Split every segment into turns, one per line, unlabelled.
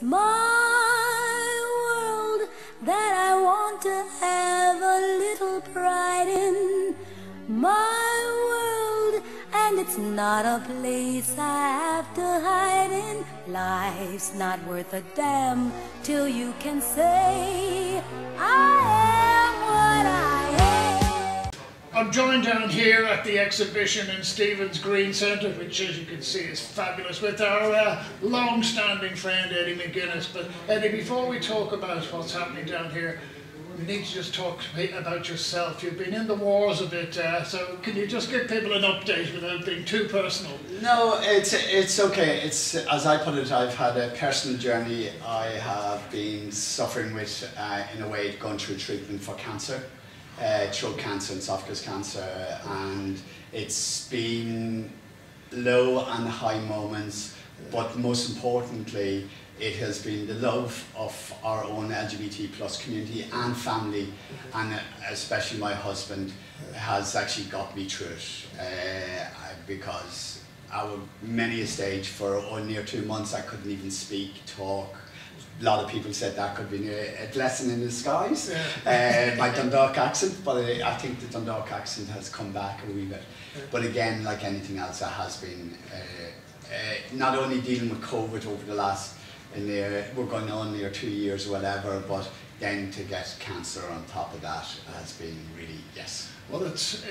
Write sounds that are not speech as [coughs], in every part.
My world that I want to have a little pride in. My world, and it's not a place I have to hide in. Life's not worth a damn till you can say, I am.
I'm joined down here at the exhibition in Stephen's Green Centre, which as you can see is fabulous, with our uh, long-standing friend Eddie McGuinness. But Eddie, before we talk about what's happening down here, we need to just talk about yourself. You've been in the wars a bit, uh, so can you just give people an update without being too personal?
No, it's it's okay. It's as I put it, I've had a personal journey. I have been suffering with, uh, in a way, going through treatment for cancer, uh, throat cancer and esophagus cancer, and it's been low and high moments. But most importantly, it has been the love of our own LGBT plus community and family, and especially my husband, has actually got me through it. Uh, because I would, many a stage for oh, near two months I couldn't even speak, talk. A lot of people said that could be a, a blessing in disguise, [laughs] uh, my Dundalk accent, but I, I think the Dundalk accent has come back a wee bit. But again, like anything else, it has been uh, uh, not only dealing with COVID over the last in there, we're going on near two years or whatever, but then to get cancer on top of that has been really, yes.
Well, it's, uh,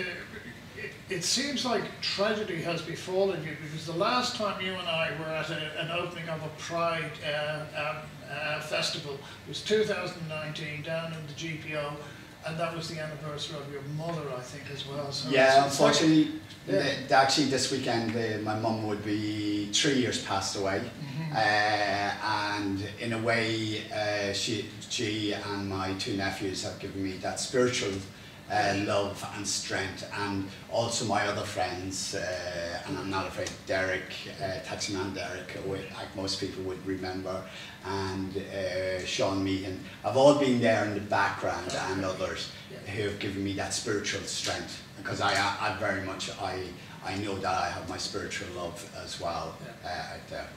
it, it seems like tragedy has befallen you because the last time you and I were at a, an opening of a Pride uh, um, uh, festival was 2019 down in the GPO and that was the anniversary of your mother, I think, as well. So
yeah, unfortunately,
yeah.
The, actually this weekend uh, my mum would be three years passed away. Mm -hmm. uh, and in a way, uh, she, she and my two nephews have given me that spiritual uh, love and strength. And also my other friends uh, and I'm not afraid Derek, uh, Taximan Derek, like most people would remember and uh, Sean Meehan. Have all been there in the background and others who have given me that spiritual strength because I, I very much I, I know that I have my spiritual love as well uh, out there.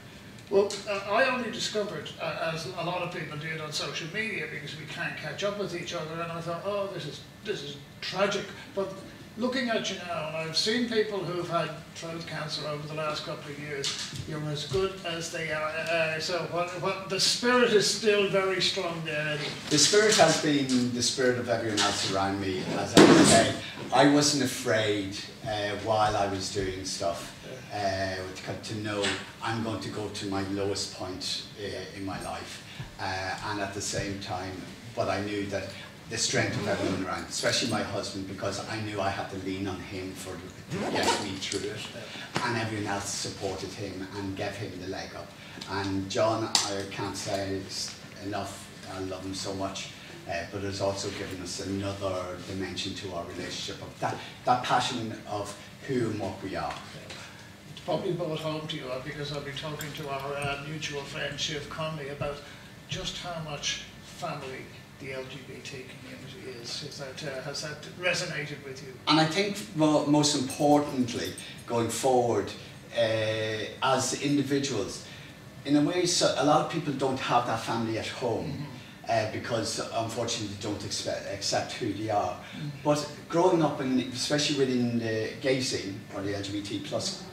Well, uh, I only discovered, uh, as a lot of people did on social media, because we can't catch up with each other, and I thought, oh, this is this is tragic. But looking at you now, and I've seen people who've had throat cancer over the last couple of years, you're as good as they are. Uh, so what, what, the spirit is still very strong there,
The spirit has been the spirit of everyone else around me, as I saying. I wasn't afraid uh, while I was doing stuff uh, to know I'm going to go to my lowest point uh, in my life. Uh, and at the same time, but I knew that the strength of everyone around, especially my husband, because I knew I had to lean on him for to get me through it. And everyone else supported him and gave him the leg up. And John, I can't say enough, I love him so much. Uh, but it's also given us another dimension to our relationship of that, that passion of who and what we are
probably brought home to you because I've been talking to our uh, mutual friend Shiv Conley about just how much family the LGBT community is. is that, uh, has that resonated with you?
And I think well, most importantly, going forward, uh, as individuals, in a way, so a lot of people don't have that family at home. Mm -hmm. Uh, because unfortunately they don't expect, accept who they are. Mm. But growing up, in, especially within the gay scene or the LGBT plus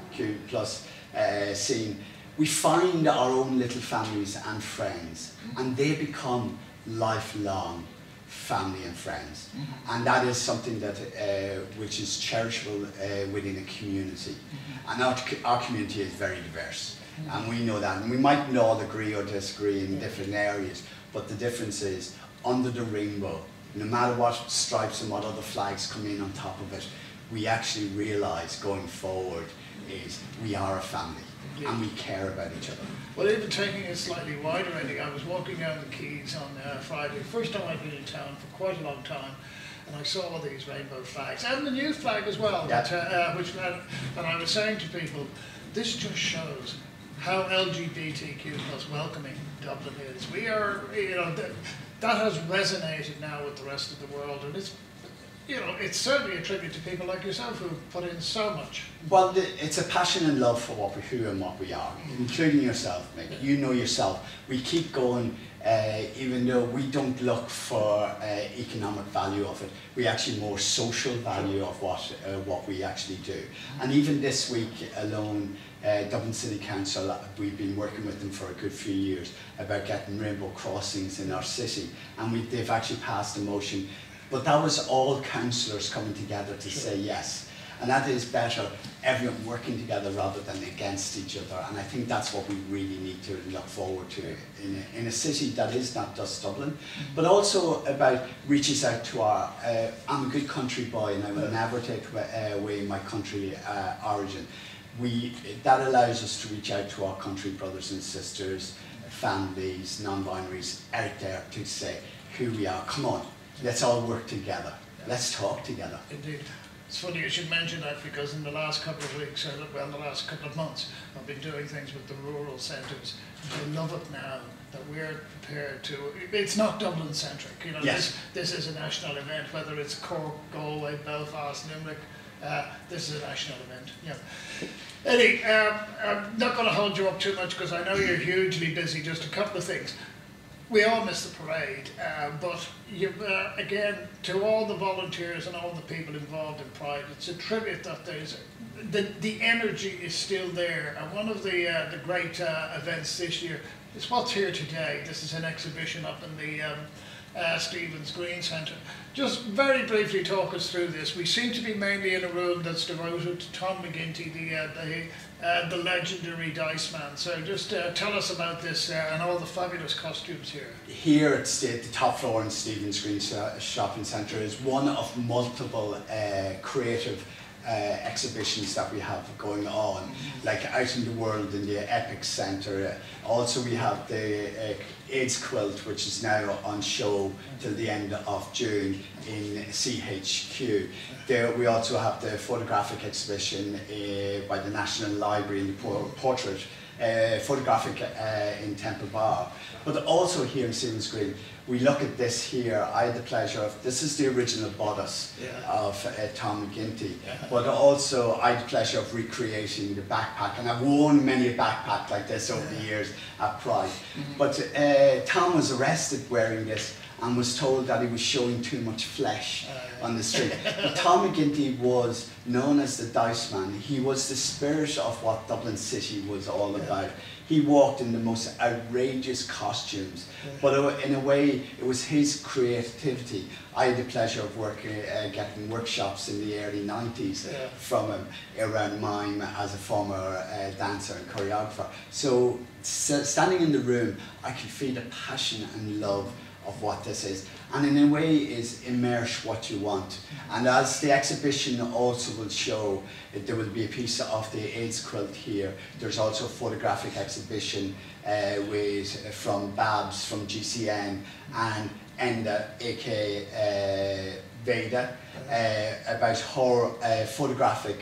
plus uh, scene, we find our own little families and friends, and they become lifelong family and friends. Mm -hmm. And that is something that uh, which is cherishable uh, within a community. Mm -hmm. And our, our community is very diverse. And we know that. And we might not all agree or disagree in different areas, but the difference is under the rainbow, no matter what stripes and what other flags come in on top of it, we actually realize going forward is we are a family yeah. and we care about each other.
Well, even taking it slightly wider, I I was walking down the quays on uh, Friday, first time I've been in town for quite a long time, and I saw all these rainbow flags, and the new flag as well, yeah. that, uh, uh which, uh, and I was saying to people, this just shows how LGBTQ plus welcoming Dublin is. We are, you know, that, that has resonated now with the rest of the world, and it's you know, it's certainly a tribute to people like yourself who put in so much.
Well, it's a passion and love for what we who and what we are, including yourself, Mick. You know yourself. We keep going, uh, even though we don't look for uh, economic value of it. We actually more social value of what uh, what we actually do. And even this week alone, uh, Dublin City Council, we've been working with them for a good few years about getting rainbow crossings in our city, and we, they've actually passed a motion. But that was all councillors coming together to sure. say yes. And that is better, everyone working together rather than against each other. And I think that's what we really need to look forward to in a, in a city that is not just Dublin, but also about reaches out to our, uh, I'm a good country boy and I will never take away my country uh, origin we, that allows us to reach out to our country brothers and sisters, families, non-binaries out there to say who we are. Come on, let's all work together. Let's talk together.
Indeed. It's funny you should mention that because in the last couple of weeks, or well, the last couple of months, I've been doing things with the rural centres. I love it now that we're prepared to. It's not Dublin centric. You know,
yes.
this, this is a national event, whether it's Cork, Galway, Belfast, Limerick. Uh, this is a national event. Yeah. Eddie, um, I'm not going to hold you up too much because I know you're hugely busy. Just a couple of things. We all miss the parade, uh, but you, uh, again, to all the volunteers and all the people involved in Pride, it's a tribute that there's the, the energy is still there. And one of the, uh, the great uh, events this year is what's here today. This is an exhibition up in the um, uh, Stephen's Green Centre. Just very briefly talk us through this. We seem to be mainly in a room that's devoted to Tom McGinty, the, uh, the, uh, the legendary dice man. So just uh, tell us about this uh, and all the fabulous costumes here.
Here at the, top floor in Stephen's Green Shopping Centre is one of multiple uh, creative uh, exhibitions that we have going on, like out in the world in the Epic Centre. Also, we have the uh, AIDS quilt, which is now on show till the end of June in CHQ. There, we also have the photographic exhibition uh, by the National Library in the portrait uh, photographic uh, in Temple Bar. But also here in Stephen's Green, we look at this here. I had the pleasure of, this is the original bodice yeah. of uh, Tom McGinty. Yeah. But also I had the pleasure of recreating the backpack. And I've worn many a backpack like this over yeah. the years at Pride. Mm -hmm. But uh, Tom was arrested wearing this and was told that he was showing too much flesh on the street. [laughs] but Tom McGinty was known as the Dice Man. He was the spirit of what Dublin City was all about. He walked in the most outrageous costumes, but in a way, it was his creativity. I had the pleasure of working, uh, getting workshops in the early 90s yeah. from him around mime as a former uh, dancer and choreographer. So, standing in the room, I could feel the passion and love of what this is. And in a way is immerse what you want. And as the exhibition also will show, there will be a piece of the AIDS quilt here. There's also a photographic exhibition uh, with, uh, from Babs from GCN and Enda, aka uh, Veda, uh, about her uh, photographic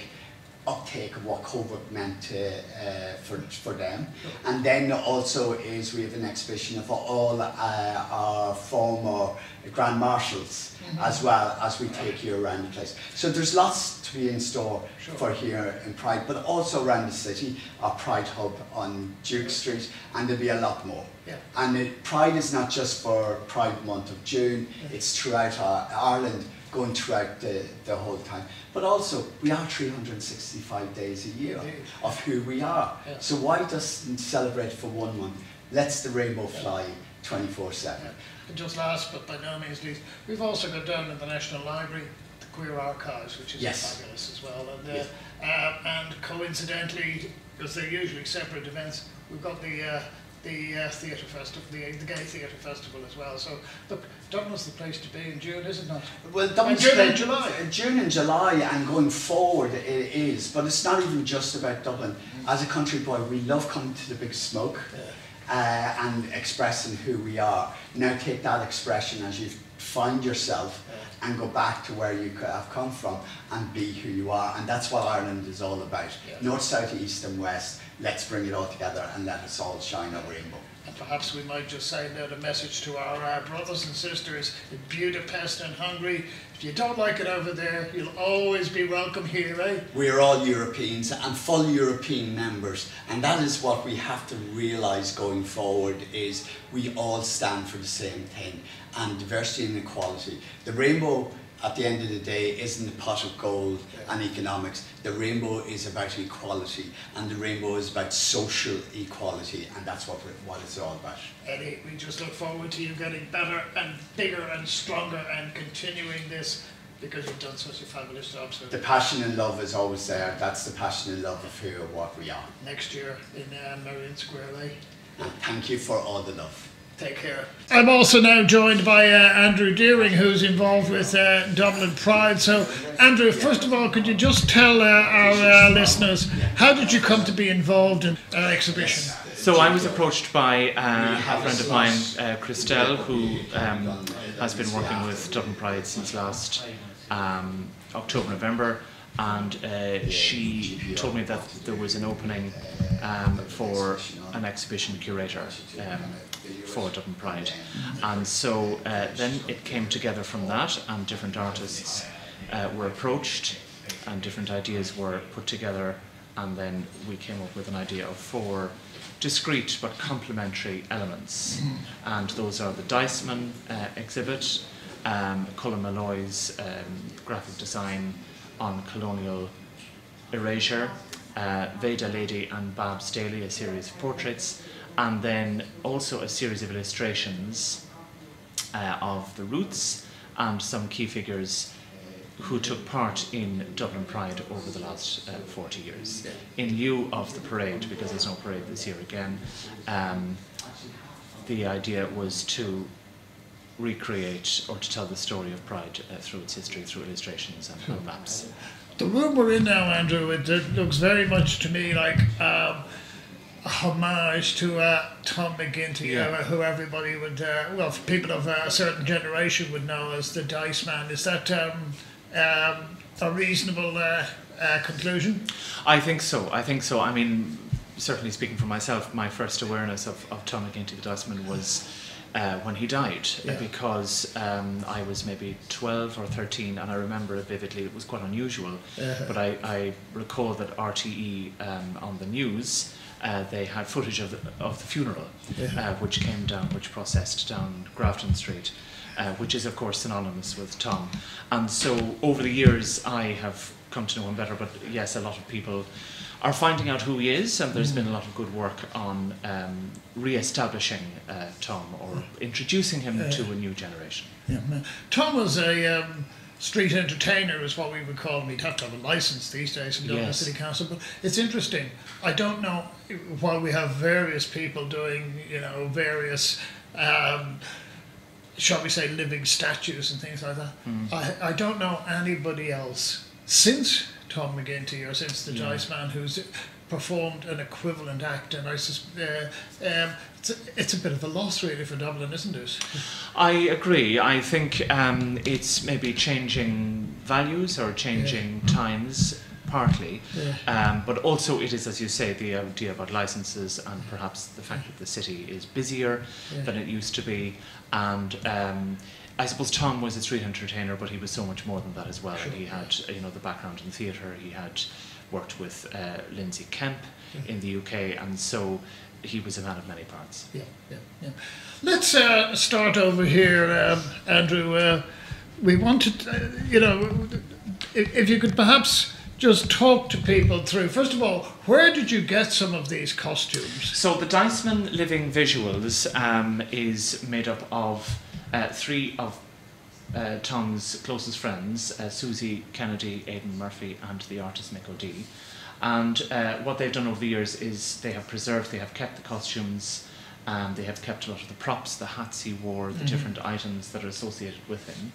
uptake of what COVID meant uh, for, for them. And then also is we have an exhibition of all uh, our former Grand Marshals mm -hmm. as well as we take you around the place. So there's lots to be in store sure. for here in Pride, but also around the city, our Pride Hub on Duke Street, and there'll be a lot more.
Yeah.
And it, Pride is not just for Pride month of June, yeah. it's throughout our, Ireland, going throughout the, the whole time. But also, we are 365 days a year of who we are. Yeah. So why just celebrate for one month? Let's the rainbow fly 24-7.
And just last but by no means least, we've also got down in the National Library the Queer Archives, which is
yes.
fabulous as well. And, uh, yes. uh, and coincidentally, because they're usually separate events, we've got the uh, the uh, theatre festival, the, the Gay Theatre Festival as well. So, look, Dublin's the place to be in June, isn't it?
Well, Dublin's
June and July.
June and July, and going forward, it is. But it's not even just about Dublin. Mm. As a country boy, we love coming to the big smoke. Yeah. Uh, and expressing who we are. Now take that expression as you find yourself. And go back to where you have come from and be who you are. And that's what Ireland is all about. Yeah. North, south, east and west let's bring it all together and let us all shine our rainbow.
Perhaps we might just send out a message to our uh, brothers and sisters in Budapest and Hungary. If you don't like it over there, you'll always be welcome here, eh?
We are all Europeans and full European members, and that is what we have to realise going forward is we all stand for the same thing and diversity and equality. The rainbow at the end of the day isn't a pot of gold and economics. The rainbow is about equality and the rainbow is about social equality and that's what, what it's all about.
Eddie, we just look forward to you getting better and bigger and stronger and continuing this because you've done such a fabulous job. So
the passion and love is always there. That's the passion and love of who or what we are.
Next year in uh, Merrion Square, eh?
And thank you for all the love.
Take care. I'm also now joined by uh, Andrew Deering, who's involved with uh, Dublin Pride. So, Andrew, first of all, could you just tell uh, our uh, listeners how did you come to be involved in an exhibition?
So I was approached by uh, a friend of mine, uh, Christelle, who um, has been working with Dublin Pride since last um, October, November, and uh, she told me that there was an opening um, for an exhibition curator. For Dublin Pride. And so uh, then it came together from that, and different artists uh, were approached, and different ideas were put together, and then we came up with an idea of four discrete but complementary elements. And those are the Diceman uh, exhibit, um, Colin Malloy's um, graphic design on colonial erasure, uh, Veda Lady and Babs Daly, a series of portraits, and then also a series of illustrations uh, of the routes and some key figures who took part in Dublin Pride over the last uh, 40 years. In lieu of the parade, because there's no parade this year again, um, the idea was to recreate or to tell the story of Pride uh, through its history, through illustrations and, and, maps.
The room we're in now, Andrew, it, it looks very much to me like um, homage to uh, Tom McGinty, yeah. uh, who everybody would, uh, well, people of a certain generation would know as the Dice Man. Is that um, um, a reasonable uh, uh, conclusion?
I think so. I think so. I mean, certainly speaking for myself, my first awareness of, of Tom McGinty, the Dice Man, was. Uh, when he died, yeah. because um, I was maybe 12 or 13, and I remember it vividly. It was quite unusual, uh-huh. but I, I, recall that RTE um, on the news uh, they had footage of the, of the funeral, yeah. uh, which came down, which processed down Grafton Street, uh, which is of course synonymous with Tom. And so over the years, I have come to know him better. But yes, a lot of people are finding out who he is, and there's mm. been a lot of good work on um, re-establishing uh, Tom or introducing him to a new generation.
Yeah. Tom was a um, street entertainer is what we would call him. He'd have to have a license these days from Dublin yes. City Council. But it's interesting. I don't know, while we have various people doing, you know, various, um, shall we say, living statues and things like that, mm. I, I don't know anybody else since Tom McGinty or since the yeah. Dice Man who's performed an equivalent act, and I sus- uh, um, it's, a, it's a bit of a loss really for Dublin, isn't it?
I agree. I think um, it's maybe changing values or changing yeah. times partly, yeah. um, but also it is, as you say, the idea about licenses and perhaps the fact that the city is busier yeah. than it used to be, and. Um, I suppose Tom was a street entertainer, but he was so much more than that as well. Sure. He had, you know, the background in theatre. He had worked with uh, Lindsay Kemp mm-hmm. in the UK, and so he was a man of many parts.
Yeah, yeah, yeah. Let's uh, start over here, um, Andrew. Uh, we wanted, uh, you know, if, if you could perhaps just talk to people through. First of all, where did you get some of these costumes?
So the Diceman Living Visuals um, is made up of uh, three of uh, Tom's closest friends, uh, Susie Kennedy, Aidan Murphy, and the artist Mick O'Dea. And uh, what they've done over the years is they have preserved, they have kept the costumes, um, they have kept a lot of the props, the hats he wore, the mm-hmm. different items that are associated with him.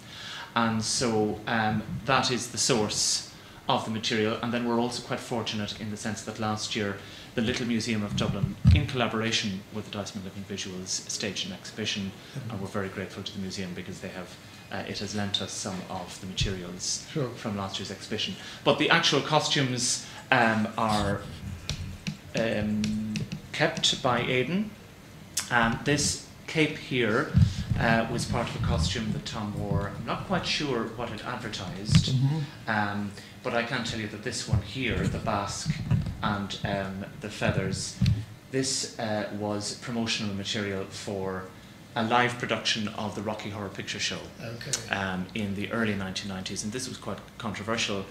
And so um, that is the source of the material. And then we're also quite fortunate in the sense that last year the Little Museum of Dublin, in collaboration with the Diceman Living Visuals, staged an exhibition. And we're very grateful to the museum because they have uh, it has lent us some of the materials sure. from last year's exhibition. But the actual costumes um, are um, kept by Aidan, Um, this cape here uh, was part of a costume that Tom wore. I'm not quite sure what it advertised, um, but I can tell you that this one here, the basque and um, the feathers, this uh, was promotional material for a live production of the Rocky Horror Picture Show
Okay.
um, in the early 1990s, and this was quite controversial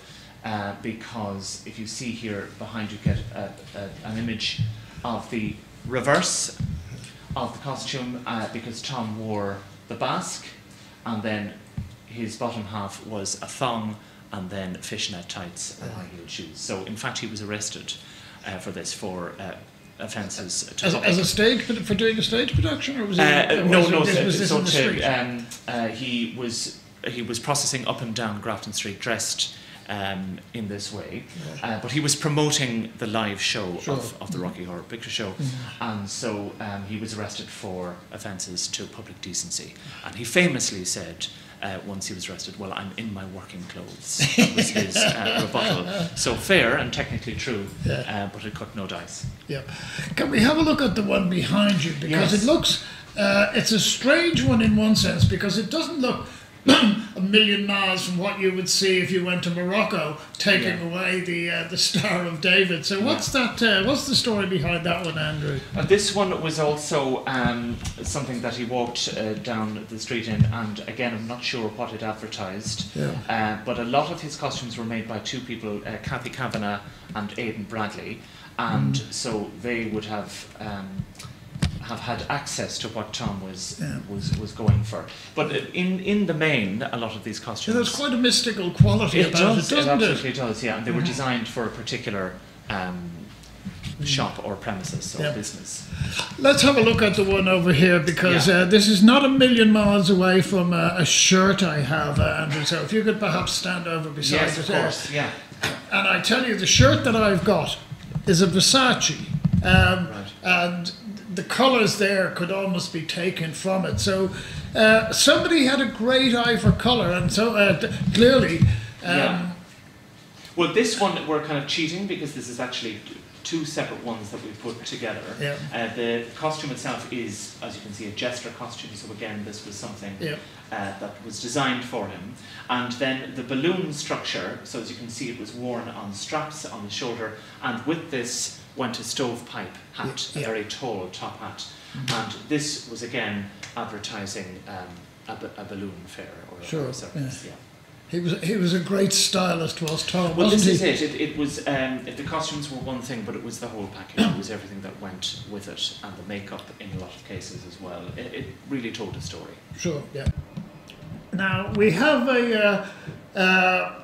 uh, because if you see here behind you get a, a, an image of the reverse of the costume uh, because Tom wore the basque and then his bottom half was a thong and then fishnet tights and high heeled shoes. So in fact he was arrested uh, for this for uh, offences
As, as a stage for doing a stage production, or was he?
Uh, no,
was
no.
this- was this
so
in the street?
um, uh, he was he was processing up and down Grafton Street dressed um, in this way, uh, but he was promoting the live show
Sure.
of, of the Rocky Horror Picture Show, and so um, he was arrested for offences to public decency, and he famously said. Uh, once he was arrested, well, I'm in my working clothes. That was his uh, [laughs] rebuttal. So fair and technically true, uh, but it cut no dice.
Yeah. Can we have a look at the one behind you? Because
Yes.
it looks, uh, it's a strange one in one sense because it doesn't look [coughs] a million miles from what you would see if you went to Morocco, taking
Yeah.
away the uh, the Star of David. So what's that? Uh, what's the story behind that one, Andrew?
Uh, this one was also um, something that he walked uh, down the street in, and again, I'm not sure what it advertised.
Yeah.
Uh, but a lot of his costumes were made by two people, uh, Kathy Kavanagh and Aidan Bradley, and so they would have. Um, have had access to what Tom was
Yeah.
was was going for, but in in the main, a lot of these costumes.
there's quite a mystical quality
It
about
does,
it,
it
doesn't it?
absolutely does, yeah. And they were designed for a particular um, shop or premises or
Yeah.
business.
Let's have a look at the one over here because
Yeah.
uh, this is not a million miles away from uh, a shirt I have, uh, Andrew. So if you could perhaps stand over beside
Yes,
it
of course, yeah.
And I tell you, the shirt that I've got is a Versace, um,
Right.
and the colours there could almost be taken from it. So uh, somebody had a great eye for colour, and so uh, clearly, um,
Yeah. Well, this one we're kind of cheating because this is actually two separate ones that we put together.
Yeah.
Uh, the costume itself is, as you can see, a jester costume. So again, this was something
Yeah.
uh, that was designed for him. And then the balloon structure. So as you can see, it was worn on straps on the shoulder, and with this went a stovepipe hat,
Yeah.
A very tall top hat. And this was again advertising um, a, a balloon fair or
Sure,
a circus. yeah.
He was he was a great stylist, was Tom,
Well,
wasn't
this
he?
is it. it. It was um, the costumes were one thing, but it was the whole package. It was everything that went with it, and the makeup in a lot of cases as well. It, it really told a story.
Sure, yeah. Now we have a. Uh, uh,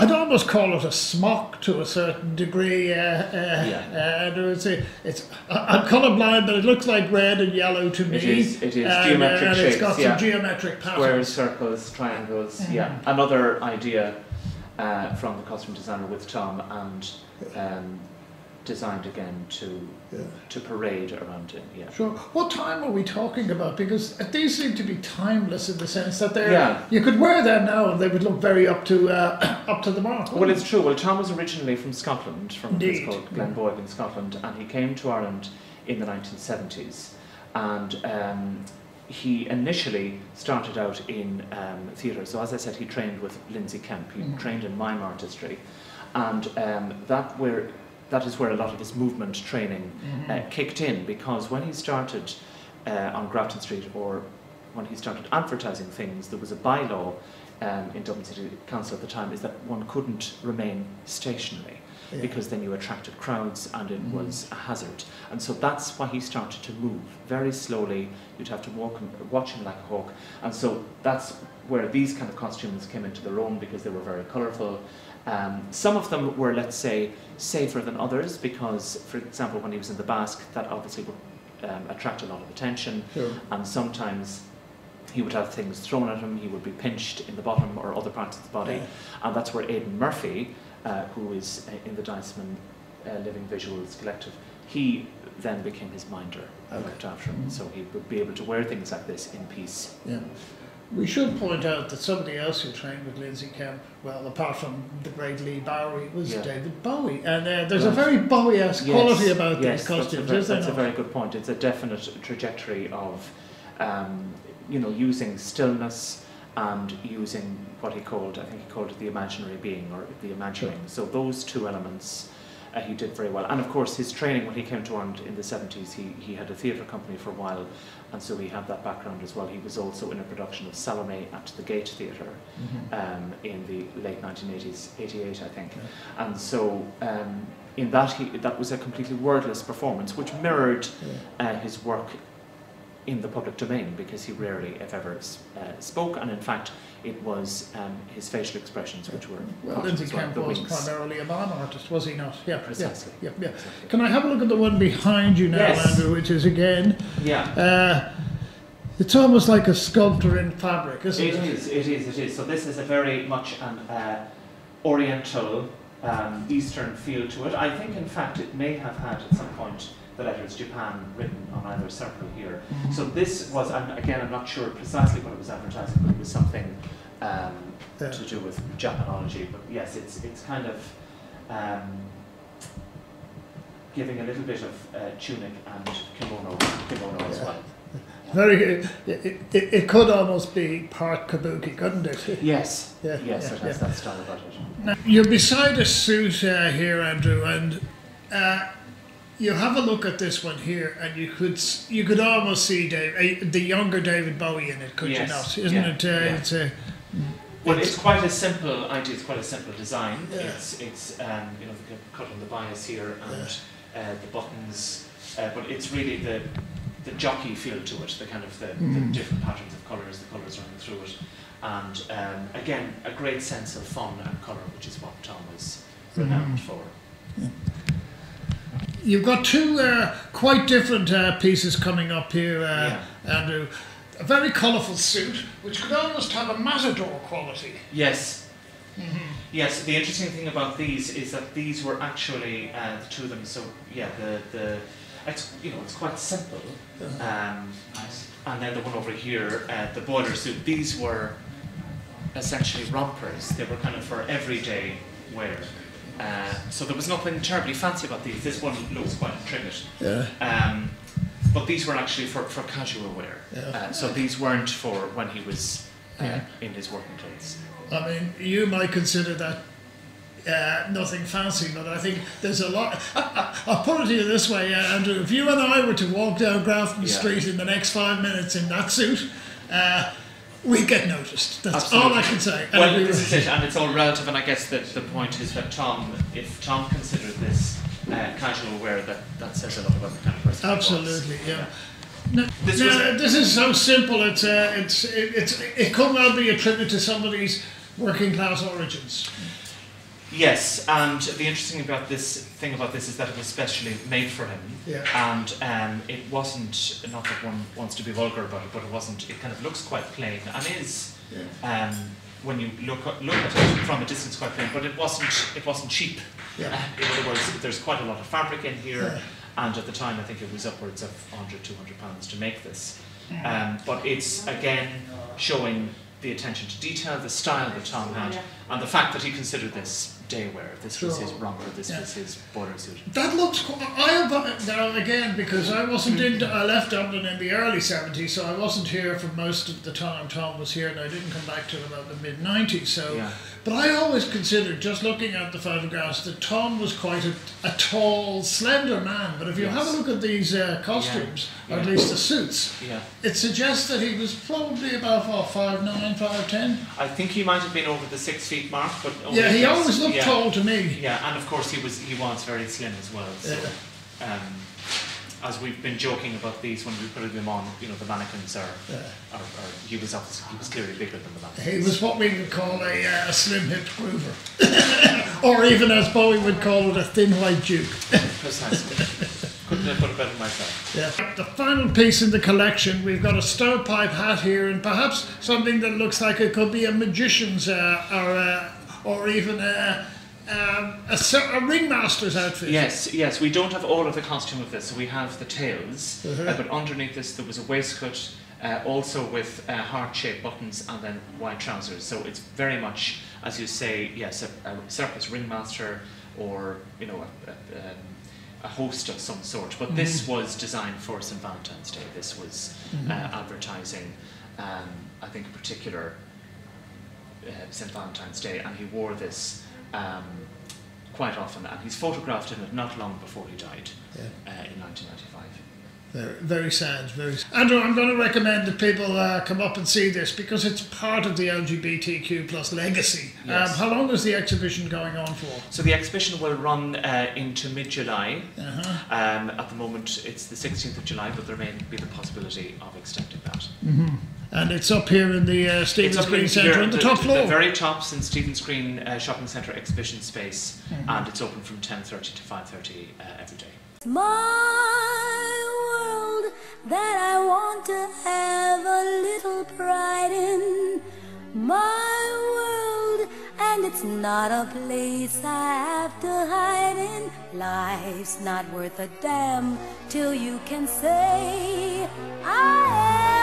I'd almost call it a smock to a certain degree. Uh, uh,
Yeah.
uh, it's, a, it's I- I'm colourblind, but it looks like red and yellow to me.
It is- it is
And,
geometric
and it's got
shapes, yeah.
some geometric patterns.
Squares, circles, triangles. Yeah, another idea uh, from the costume designer with Tom, and um, designed again to
Yeah.
to parade around it. Yeah.
Sure. What time are we talking about? Because these seem to be timeless in the sense that they're
Yeah.
you could wear them now and they would look very up to uh, [clears throat] up to the mark.
Well, it's true. Well, Tom was originally from Scotland, from a place called Glenboig in Scotland, and he came to Ireland in the 1970s. And um, he initially started out in um, theatre. So, as I said, he trained with Lindsay Kemp. He trained in mime artistry, and um, that where that is where a lot of his movement training uh, kicked in because when he started uh, on Grafton Street or when he started advertising things, there was a bylaw um, in Dublin City Council at the time is that one couldn't remain stationary
Yeah.
because then you attracted crowds and it was a hazard. And so that's why he started to move very slowly. You'd have to walk him, watch him like a hawk. And so that's where these kind of costumes came into their own because they were very colourful. Um, some of them were, let's say, safer than others because, for example, when he was in the Basque, that obviously would um, attract a lot of attention.
Sure.
And sometimes he would have things thrown at him, he would be pinched in the bottom or other parts of the body.
Yeah.
And that's where Aidan Murphy, uh, who is uh, in the Diceman uh, Living Visuals Collective, he then became his minder and
Okay.
looked after him. So he would be able to wear things like this in peace.
Yeah. We should point out that somebody else who trained with Lindsay Kemp, well, apart from the great Leigh Bowery, was
Yeah.
David Bowie. And uh, there's a very Bowie-esque
Yes,
quality about
yes,
these
that's a
costumes,
ver-
is there
That's a very good point. It's a definite trajectory of, um, you know, using stillness and using what he called, I think he called it the imaginary being or the imagining. So those two elements uh, he did very well. And of course, his training when he came to Ireland in the 70s, he, he had a theatre company for a while, and so he had that background as well. He was also in a production of Salome at the Gate Theatre
Mhm.
um, in the late 1980s, 88, I think. And so um, in that, he, that was a completely wordless performance, which mirrored
Yeah.
uh, his work in the public domain because he rarely, if ever, uh, spoke. And in fact, it was um, his facial expressions which were
Well, Lindsay Kemp
the
was
winks.
primarily a mime artist, was he not? Yeah, yeah,
Precisely.
Yeah, yeah.
Exactly.
Can I have a look at the one behind you now,
Yes.
Andrew, which is again,
Yeah.
uh, it's almost like a sculptor in fabric, isn't
It
it?
is, it is, it is. So this is a very much an uh, oriental, um, eastern feel to it. I think, in fact, it may have had at some point the letter letters Japan written on either circle here. So this was, and again, I'm not sure precisely what it was advertising, but it was something um,
Yeah.
to do with Japanology. But yes, it's it's kind of um, giving a little bit of uh, tunic and kimono, kimono as
Yeah.
well.
Very good. It, it, it, could almost be part kabuki, couldn't it?
Yes,
Yeah,
yes,
yeah,
it has
yeah.
that style about it.
Now, you're beside a suit uh, here, Andrew, and uh, you have a look at this one here, and you could you could almost see Dave, uh, the younger David Bowie in it, could
Yes,
you not? Isn't
yeah,
it? Uh,
yeah.
It's a
Well, it's quite a simple idea. It's quite a simple design.
Yeah.
It's it's um, you know the cut on the bias here and uh, the buttons, uh, but it's really the the jockey feel to it. The kind of the,
Mhm.
the different patterns of colours, the colours running through it, and um, again a great sense of fun and colour, which is what Tom was renowned
Mhm.
for.
You've got two uh, quite different uh, pieces coming up here, uh, Andrew. A very colourful suit, which could almost have a matador quality.
Yes. Yes, the interesting thing about these is that these were actually uh, the two of them. So yeah, the the it's you know it's quite simple. Um, and then the one over here, uh, the boiler suit. These were essentially rompers. They were kind of for everyday wear. Uh, so there was nothing terribly fancy about these. This one looks quite intricate.
Yeah.
Um, but these were actually for, for casual wear.
Yeah.
Uh, so these weren't for when he was uh,
Yeah.
in his working clothes.
I mean, you might consider that uh, nothing fancy, but I think there's a lot. [laughs] I'll put it to you this way, uh, Andrew. If you and I were to walk down Grafton
Yeah.
Street in the next five minutes in that suit, uh, we get noticed. That's all I can say. And
Well,
we
this is it, and it's all relative. And I guess that the point is that Tom, if Tom considered this uh, casual wear, that that says a lot about the kind of person.
Absolutely, yeah. No,
This
no, this is so simple. It's uh, it's it, it's it could well be attributed to somebody's working class origins.
Yes, and the interesting about this thing about this is that it was specially made for him,
Yeah.
and um, it wasn't. Not that one wants to be vulgar about it, but it wasn't. It kind of looks quite plain and is. Um, when you look look at it from a distance, quite plain, but it wasn't. It wasn't cheap.
Yeah.
Uh, in other words, there's quite a lot of fabric in here,
Yeah.
and at the time, I think it was upwards of 100, 200 pounds to make this.
Mm-hmm.
Um, but it's again showing the attention to detail, the style that Tom had, and the fact that he considered this day wear. This was his romper. This
Yeah.
was his border suit.
That looks. I now again because I wasn't in. I left Dublin in the early seventies, so I wasn't here for most of the time Tom was here, and I didn't come back till about the mid nineties. So,
Yeah.
But I always considered, just looking at the photographs, that Tom was quite a, a tall, slender man. But if you have a look at these uh, costumes, or at least the suits,
Yeah,
it suggests that he was probably about what, five nine, five ten.
I think he might have been over the six feet mark, but
Yeah, he always looked
yeah.
tall to me.
Yeah, and of course he was he was very slim as well. So, um, as we've been joking about these when we put them on, you know, the mannequins are,
Yeah.
are, are he was obviously, he was clearly bigger than the mannequins.
He was what we would call a, uh, a slim hipped groover. [coughs] or even as Bowie would call it, a thin white duke. [laughs]
Precisely. Couldn't have put it better myself.
Yeah. The final piece in the collection, we've got a stovepipe hat here, and perhaps something that looks like it could be a magician's uh, or, uh, or even a, um, a, a ringmaster's outfit.
Yes, yes, we don't have all of the costume of this. So we have the tails,
Uh-huh.
uh, but underneath this there was a waistcoat, Uh, also with uh, heart-shaped buttons and then white trousers. So it's very much, as you say, yes, a, a circus ringmaster or you know a, a, um, a host of some sort. But mm-hmm. this was designed for St Valentine's Day. This was mm-hmm. uh, advertising, um, I think, a particular uh, St Valentine's Day, and he wore this. Um, quite often, and he's photographed in it not long before he died yeah. uh, in 1995.
Very, very sad. Very Andrew, I'm going to recommend that people uh, come up and see this because it's part of the LGBTQ plus legacy. Um, yes. Um, how long is the exhibition going on for?
So the exhibition will run uh, into mid-July. Uh-huh. Um, at the moment, it's the 16th of July, but there may be the possibility of extending that.
Mm-hmm. And it's up here in the uh, Stephen's Green Centre on the, the, top floor.
The very top's in Stephen's Green uh, Shopping Centre exhibition space, mm-hmm. and it's open from 10:30 to 5:30 uh, every day.
My world that I want to have a little pride in. My world, and it's not a place I have to hide in. Life's not worth a damn till you can say I am.